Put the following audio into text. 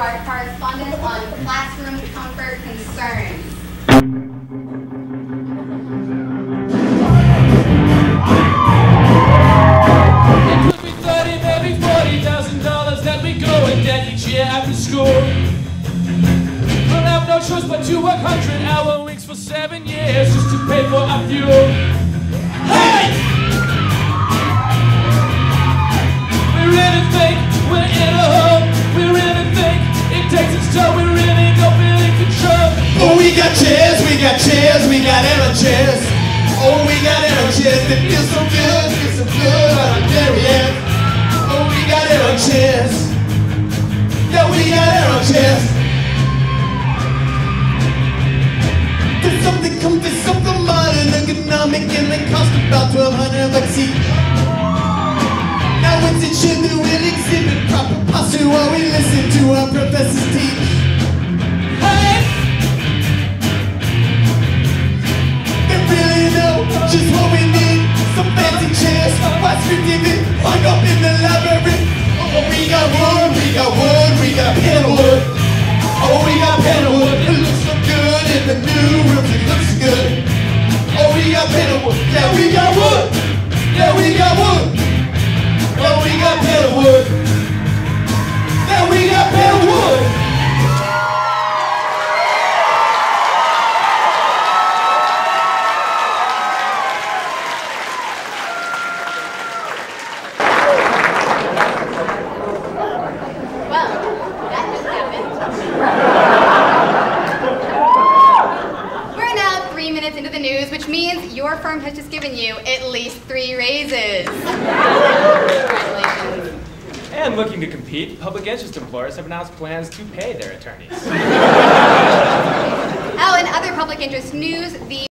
our correspondent on classroom comfort concerns. It could be thirty, maybe forty thousand dollars that we go debt each year after school. We'll have no choice but to work hundred-hour weeks for seven years just to pay for our fuel. Chairs. Oh, we got Aeron chairs that feel so good, feel so good on our derriere. Oh, we got Aeron chairs. Yeah, we got Aeron chairs. There's something come, there's something modern, economic, and they cost about 1200 the new rooms. It looks good. Oh, we got panelwood. Yeah, we got wood. Yeah, we got wood. minutes into the news, which means your firm has just given you at least three raises. Congratulations. And looking to compete, public interest employers have announced plans to pay their attorneys.